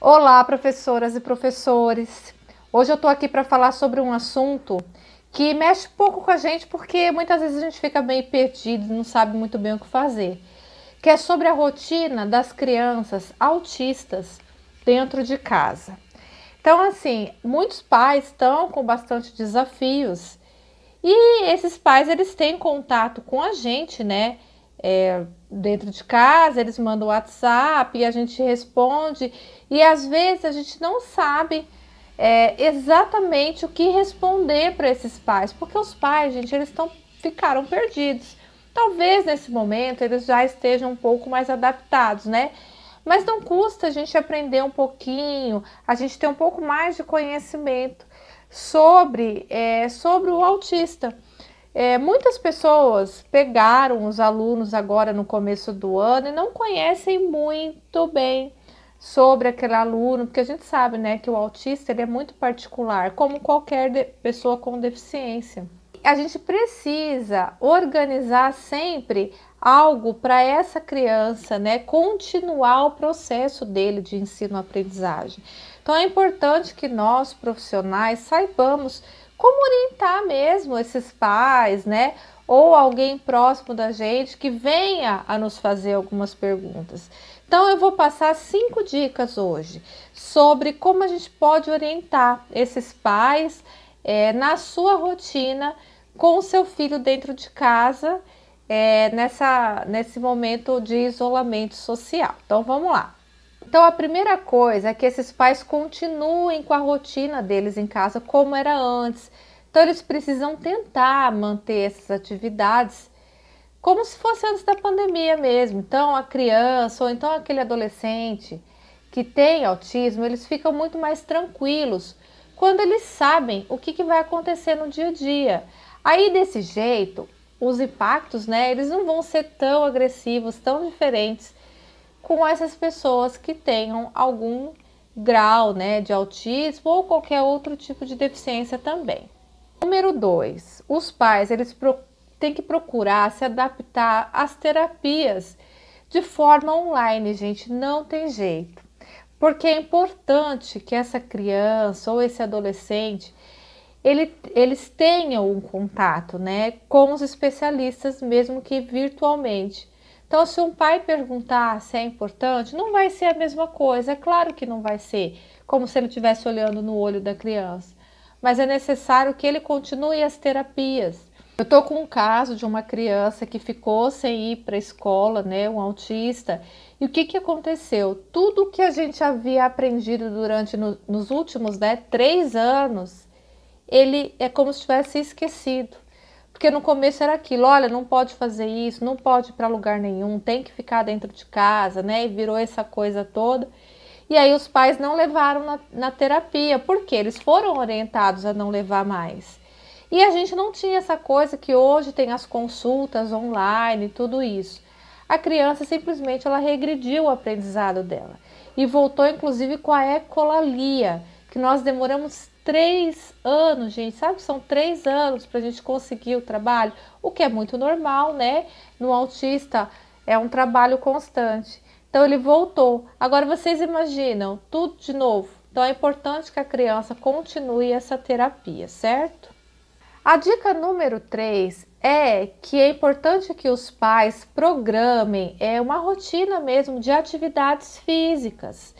Olá, professoras e professores. Hoje eu estou aqui para falar sobre um assunto que mexe pouco com a gente porque muitas vezes a gente fica meio perdido, não sabe muito bem o que fazer, que é sobre a rotina das crianças autistas dentro de casa. Então, assim, muitos pais estão com bastante desafios e esses pais eles têm contato com a gente, né? É, dentro de casa, eles mandam WhatsApp e a gente responde, e às vezes a gente não sabe é, exatamente o que responder para esses pais, porque os pais, gente, eles estão ficaram perdidos. Talvez nesse momento eles já estejam um pouco mais adaptados, né? Mas não custa a gente aprender um pouquinho, a gente ter um pouco mais de conhecimento sobre, é, sobre o autista. É, muitas pessoas pegaram os alunos agora no começo do ano e não conhecem muito bem sobre aquele aluno, porque a gente sabe, né, que o autista ele é muito particular, como qualquer pessoa com deficiência. A gente precisa organizar sempre algo para essa criança, né, continuar o processo dele de ensino-aprendizagem. Então é importante que nós profissionais saibamos como orientar mesmo esses pais, né? Ou alguém próximo da gente que venha a nos fazer algumas perguntas. Então, eu vou passar cinco dicas hoje sobre como a gente pode orientar esses pais é, na sua rotina com o seu filho dentro de casa é, nessa, nesse momento de isolamento social. Então, vamos lá. Então, a primeira coisa é que esses pais continuem com a rotina deles em casa como era antes. Então, eles precisam tentar manter essas atividades como se fosse antes da pandemia mesmo. Então, a criança ou então aquele adolescente que tem autismo, eles ficam muito mais tranquilos quando eles sabem o que, que vai acontecer no dia a dia. Aí, desse jeito, os impactos, né, eles não vão ser tão agressivos, tão diferentes com essas pessoas que tenham algum grau né, de autismo ou qualquer outro tipo de deficiência também. Número 2, os pais eles têm que procurar se adaptar às terapias de forma online, gente, não tem jeito. Porque é importante que essa criança ou esse adolescente ele, eles tenham um contato né, com os especialistas, mesmo que virtualmente, então, se um pai perguntar se é importante, não vai ser a mesma coisa, é claro que não vai ser, como se ele estivesse olhando no olho da criança, mas é necessário que ele continue as terapias. Eu estou com um caso de uma criança que ficou sem ir para a escola, né, um autista, e o que, que aconteceu? Tudo que a gente havia aprendido durante no, nos últimos né, três anos, ele é como se tivesse esquecido. Porque no começo era aquilo, olha, não pode fazer isso, não pode ir para lugar nenhum, tem que ficar dentro de casa, né? E virou essa coisa toda. E aí os pais não levaram na, na terapia, porque eles foram orientados a não levar mais. E a gente não tinha essa coisa que hoje tem as consultas online, tudo isso. A criança simplesmente ela regrediu o aprendizado dela e voltou inclusive com a ecolalia, que nós demoramos três anos, gente, sabe? São três anos para a gente conseguir o trabalho, o que é muito normal, né? No autista é um trabalho constante. Então ele voltou. Agora vocês imaginam tudo de novo. Então é importante que a criança continue essa terapia, certo? A dica número 3 é que é importante que os pais programem é uma rotina mesmo de atividades físicas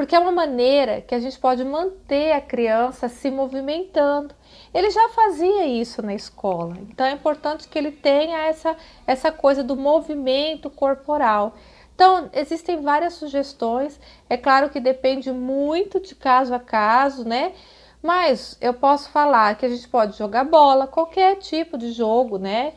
porque é uma maneira que a gente pode manter a criança se movimentando. Ele já fazia isso na escola, então é importante que ele tenha essa, essa coisa do movimento corporal. Então, existem várias sugestões, é claro que depende muito de caso a caso, né? Mas eu posso falar que a gente pode jogar bola, qualquer tipo de jogo, né?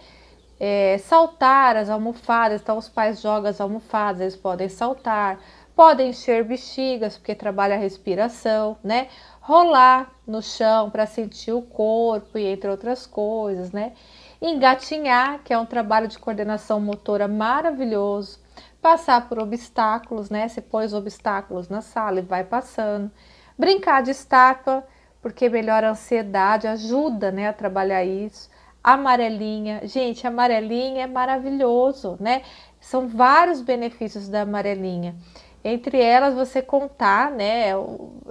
É, saltar as almofadas, então os pais jogam as almofadas, eles podem saltar podem encher bexigas, porque trabalha a respiração, né? Rolar no chão para sentir o corpo e entre outras coisas, né? Engatinhar, que é um trabalho de coordenação motora maravilhoso. Passar por obstáculos, né? Você põe os obstáculos na sala e vai passando. Brincar de estátua, porque melhora a ansiedade, ajuda, né, a trabalhar isso amarelinha. Gente, amarelinha é maravilhoso, né? São vários benefícios da amarelinha. Entre elas, você contar, né,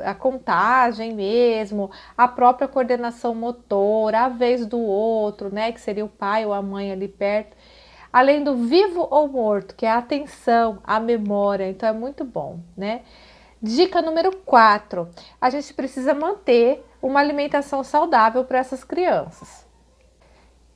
a contagem mesmo, a própria coordenação motora, a vez do outro, né, que seria o pai ou a mãe ali perto. Além do vivo ou morto, que é a atenção, a memória. Então é muito bom, né? Dica número 4: a gente precisa manter uma alimentação saudável para essas crianças.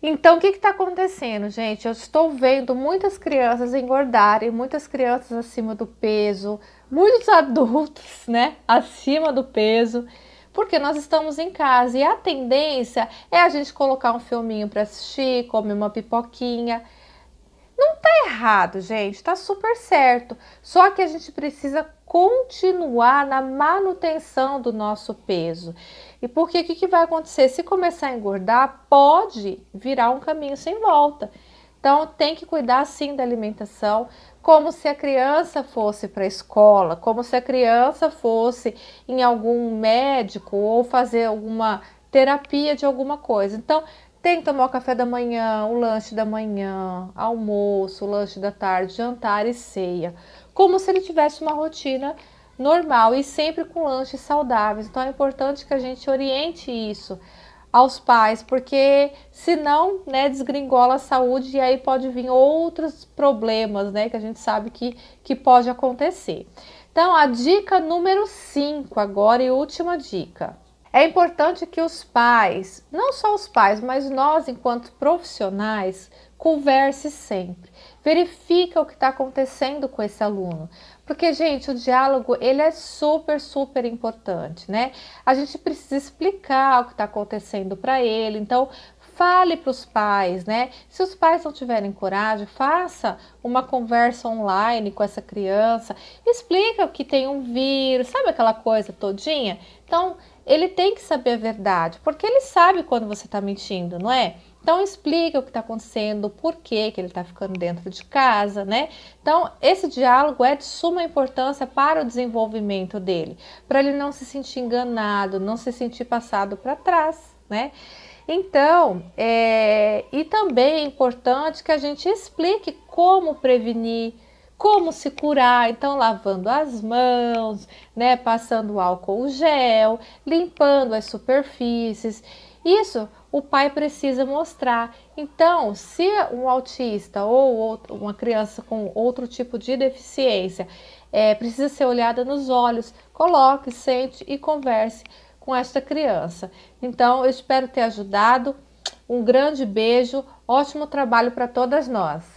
Então, o que está acontecendo, gente? Eu estou vendo muitas crianças engordarem, muitas crianças acima do peso, muitos adultos, né, acima do peso, porque nós estamos em casa e a tendência é a gente colocar um filminho para assistir, comer uma pipoquinha. Não tá errado, gente, tá super certo. Só que a gente precisa continuar na manutenção do nosso peso. E porque que, que vai acontecer? Se começar a engordar, pode virar um caminho sem volta. Então, tem que cuidar sim da alimentação, como se a criança fosse para a escola, como se a criança fosse em algum médico ou fazer alguma terapia de alguma coisa. Então, tem que tomar o café da manhã, o lanche da manhã, almoço, lanche da tarde, jantar e ceia, como se ele tivesse uma rotina normal e sempre com lanches saudáveis. Então é importante que a gente oriente isso aos pais, porque senão, né, desgringola a saúde e aí pode vir outros problemas, né, que a gente sabe que, que pode acontecer. Então, a dica número 5 agora e última dica. É importante que os pais, não só os pais, mas nós enquanto profissionais, converse sempre. Verifica o que está acontecendo com esse aluno. Porque, gente, o diálogo ele é super, super importante, né? A gente precisa explicar o que está acontecendo para ele. Então, fale para os pais, né? Se os pais não tiverem coragem, faça uma conversa online com essa criança, explica que tem um vírus, sabe aquela coisa todinha? Então, ele tem que saber a verdade, porque ele sabe quando você está mentindo, não é? Então explica o que está acontecendo, por que, que ele está ficando dentro de casa, né? Então esse diálogo é de suma importância para o desenvolvimento dele, para ele não se sentir enganado, não se sentir passado para trás, né? Então, é, e também é importante que a gente explique como prevenir, como se curar, então lavando as mãos, né, passando álcool gel, limpando as superfícies. Isso o pai precisa mostrar. Então, se um autista ou uma criança com outro tipo de deficiência é, precisa ser olhada nos olhos, coloque, sente e converse com esta criança. Então, eu espero ter ajudado. Um grande beijo, ótimo trabalho para todas nós.